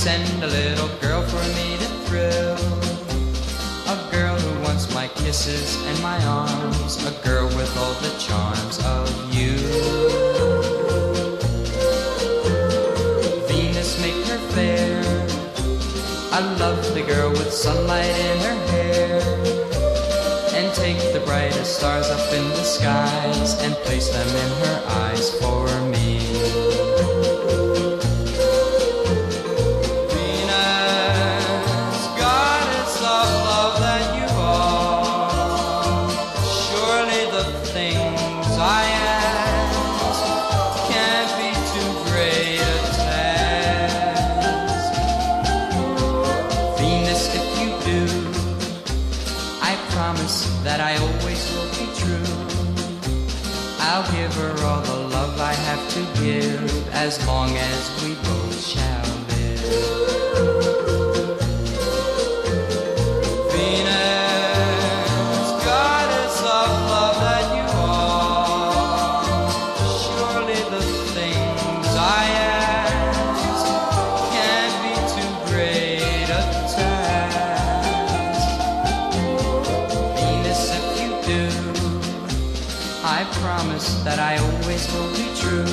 Send a little girl for me to thrill. A girl who wants my kisses and my arms. A girl with all the charms of you. Venus, make her fair. I love the girl with sunlight in her hair. And take the brightest stars up in the skies and place them in promise that I always will be true. I'll give her all the love I have to give as long as we both shall I promise that I always will be true.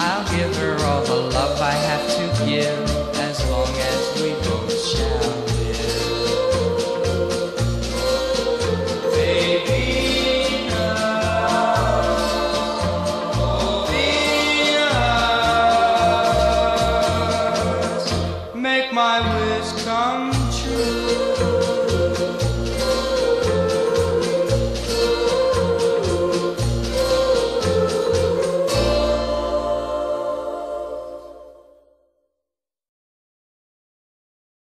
I'll give her all the love I have to give as long as we both shall live. Baby, make my